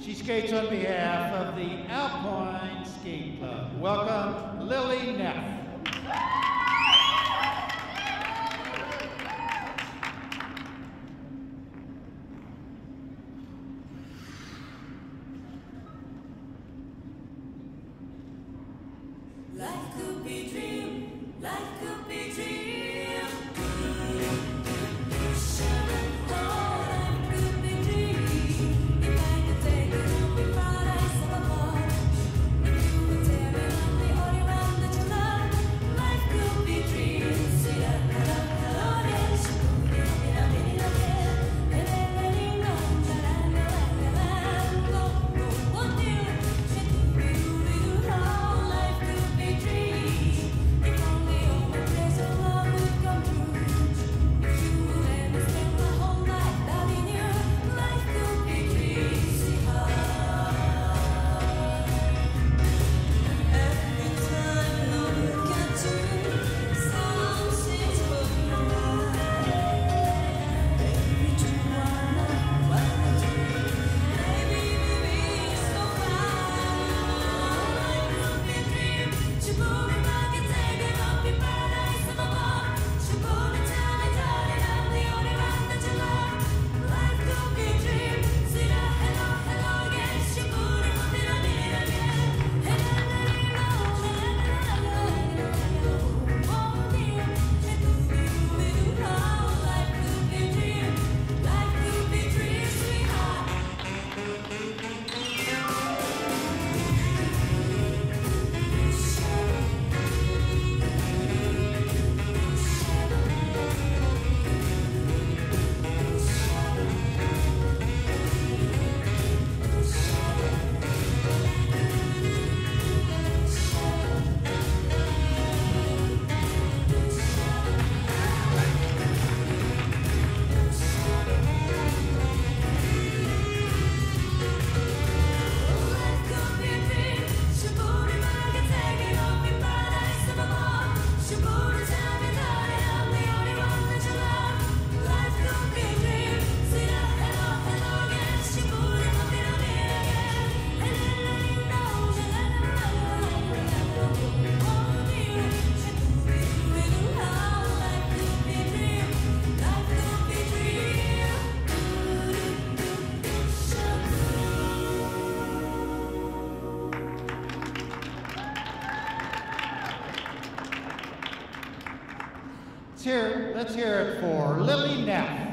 She skates on behalf of the Alpine Skate Club. Welcome, Lily Neff. Life could be dream, life Let's hear, let's hear it for Lily Neff.